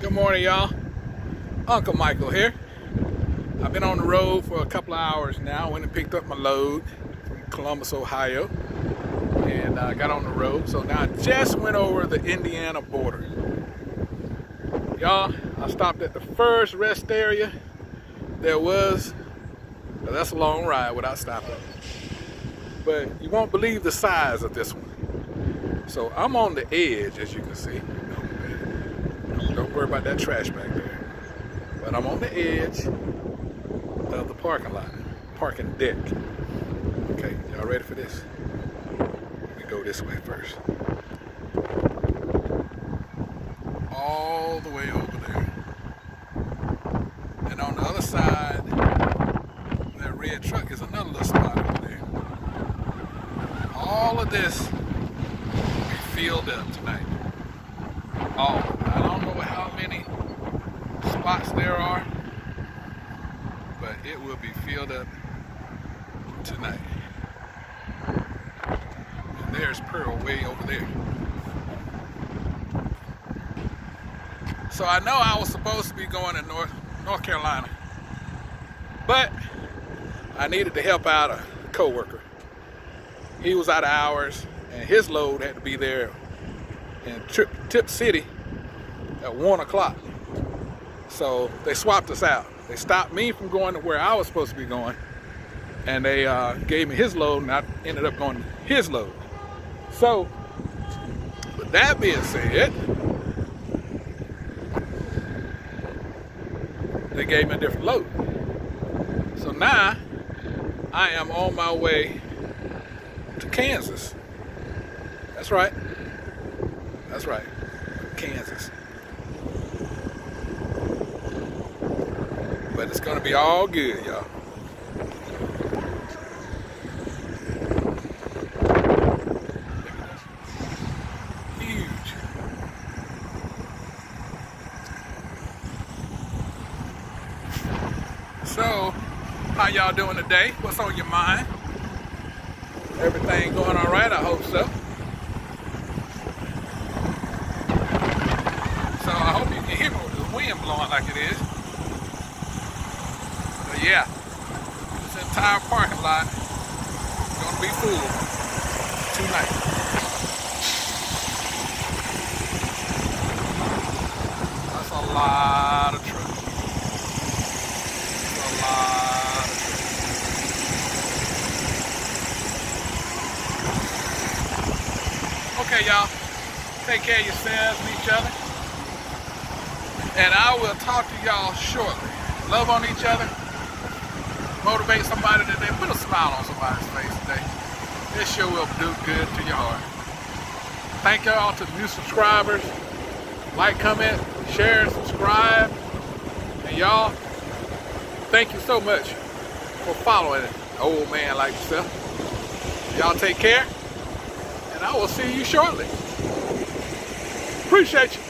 Good morning, y'all. Uncle Michael here. I've been on the road for a couple of hours now. Went and picked up my load from Columbus, Ohio, and uh, got on the road. So now I just went over the Indiana border. Y'all, I stopped at the first rest area there was. That's a long ride without stopping. But you won't believe the size of this one. So I'm on the edge, as you can see. Don't worry about that trash back there. But I'm on the edge of the parking lot, parking deck. Okay, y'all ready for this? Let me go this way first. All the way over there. And on the other side, that red truck is another little spot over there. All of this filled up tonight. All I don't know how many there are, but it will be filled up tonight. And there's Pearl way over there. So I know I was supposed to be going to North North Carolina, but I needed to help out a coworker. He was out of hours, and his load had to be there in Trip, Tipp City at one o'clock. So they swapped us out. They stopped me from going to where I was supposed to be going, and they uh, gave me his load, and I ended up going his load. So, with that being said, they gave me a different load. So now I am on my way to Kansas. That's right. That's right. Kansas. But it's gonna be all good, y'all. Huge. So, how y'all doing today? What's on your mind? Everything going all right? I hope so. So I hope you can hear me with the wind blowing like it is. Yeah, this entire parking lot is gonna be full tonight. That's a lot of trucks. That's a lot of trucks. Okay, y'all. Take care of yourselves and each other. And I will talk to y'all shortly. Love on each other. Motivate somebody today. Put a smile on somebody's face today. This show will do good to your heart. Thank y'all to the new subscribers. Like, comment, share, subscribe. And y'all, thank you so much for following an old man like yourself. Y'all take care. And I will see you shortly. Appreciate you.